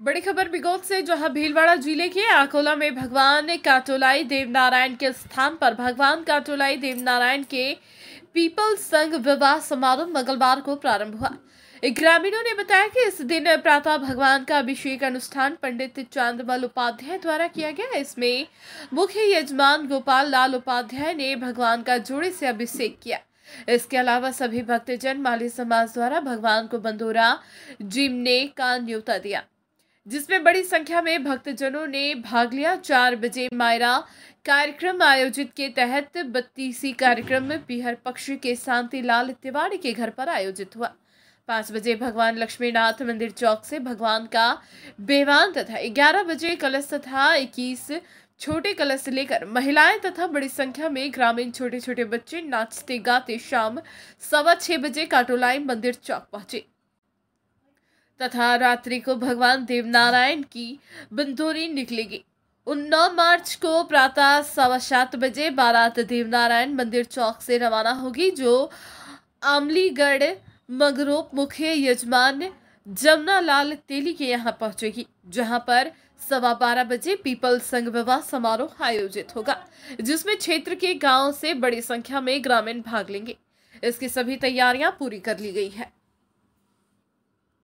बड़ी खबर बिगौत से, जहाँ भीलवाड़ा ज़िले के आकोला में भगवान काटोलाई देवनारायण के स्थान पर, भगवान काटोलाई देवनारायण के पीपल संघ विवाह समारोह मंगलवार को प्रारंभ हुआ। ग्रामीणों ने बताया कि इस दिन प्रातः भगवान का अभिषेक अनुष्ठान पंडित चांदमल उपाध्याय द्वारा किया गया। इसमें मुख्य यजमान गोपाल लाल उपाध्याय ने भगवान का जोड़े से अभिषेक किया। इसके अलावा सभी भक्तजन माली समाज द्वारा भगवान को बंदोरा, जिमने का न्योता दिया। जिसमें बड़ी संख्या में भक्तजनों ने भाग लिया। चार बजे मायरा कार्यक्रम आयोजित के तहत बत्तीसी कार्यक्रम में बिहार पक्षी के शांति लाल तिवारी के घर पर आयोजित हुआ। पाँच बजे भगवान लक्ष्मीनाथ मंदिर चौक से भगवान का बेवान तथा ग्यारह बजे कलश तथा इक्कीस छोटे कलश लेकर महिलाएँ तथा बड़ी संख्या में ग्रामीण छोटे छोटे बच्चे नाचते, गाते शाम सवा छह बजे काटोलाई मंदिर चौक पहुँचे। तथा रात्रि को भगवान देवनारायण की बंदोरी निकलेगी। उन नौ मार्च को प्रातः सवा सात बजे बारात देवनारायण मंदिर चौक से रवाना होगी, जो आमलीगढ़ मगरोप मुख्य यजमान जमुना लाल तेली के यहाँ पहुंचेगी, जहाँ पर सवा बारह बजे पीपल संघ विवाह समारोह आयोजित होगा, जिसमें क्षेत्र के गाँव से बड़ी संख्या में ग्रामीण भाग लेंगे। इसकी सभी तैयारियाँ पूरी कर ली गई है।